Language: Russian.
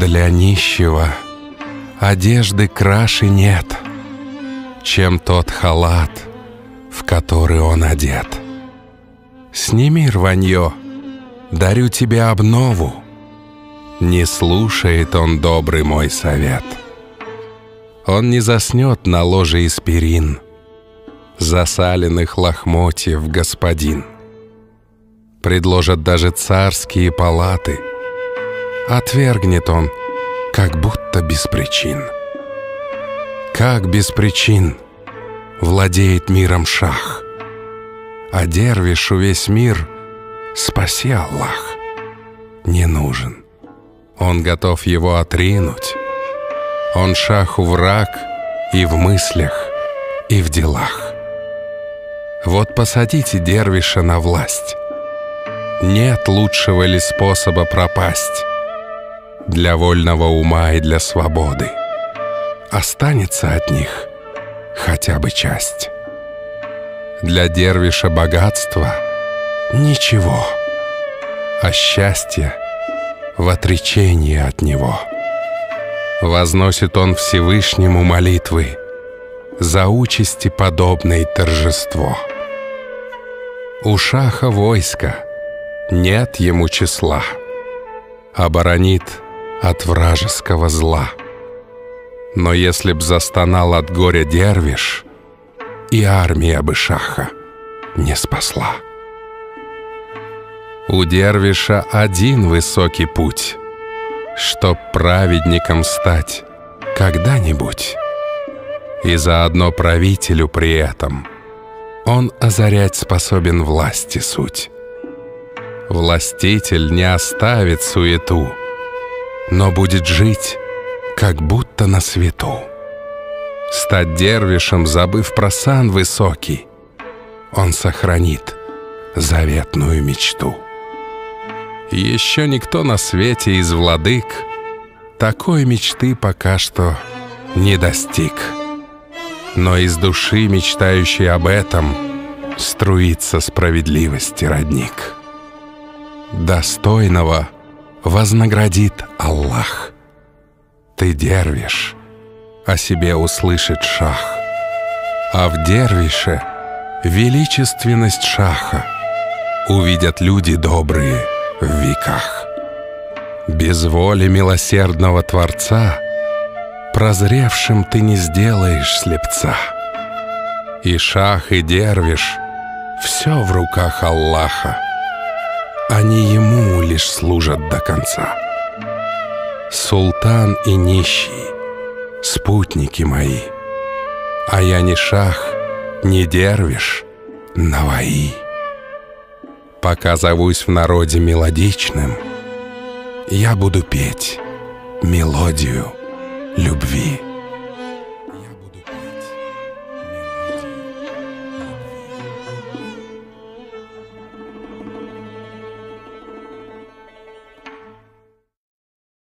Для нищего одежды краши нет, чем тот халат, в который он одет. Сними рванье, дарю тебе обнову. Не слушает он добрый мой совет. Он не заснет на ложе из перин, засаленных лохмотьев господин. Предложат даже царские палаты. Отвергнет он, как будто без причин. Как без причин владеет миром шах. А дервишу весь мир спаси Аллах не нужен. Он готов его отринуть. Он шаху враг и в мыслях, и в делах. Вот посадите дервиша на власть. Нет лучшего ли способа пропасть для вольного ума и для свободы. Останется от них хотя бы часть. Для дервиша богатство — ничего, а счастье — в отречении от него. Возносит он Всевышнему молитвы за участи подобное торжество. У шаха войска нет ему числа, оборонит от вражеского зла. Но если б застонал от горя дервиш, и армия бы шаха не спасла. У дервиша один высокий путь, чтоб праведником стать когда-нибудь. И заодно правителю при этом он озарять способен власти суть. Властитель не оставит суету, но будет жить, как будто на свету. Стать дервишем, забыв про сан высокий, он сохранит заветную мечту. Еще никто на свете из владык такой мечты пока что не достиг. Но из души, мечтающей об этом, струится справедливости родник. Достойного вознаградит Аллах. Ты дервиш, о себе услышит шах. А в дервише величественность шаха увидят люди добрые в веках. Без воли милосердного Творца прозревшим ты не сделаешь слепца. И шах, и дервиш — все в руках Аллаха. Они ему лишь служат до конца. Султан и нищий — спутники мои, А я не шах, не дервиш, наваи. Пока зовусь в народе мелодичным, Я буду петь мелодию любви.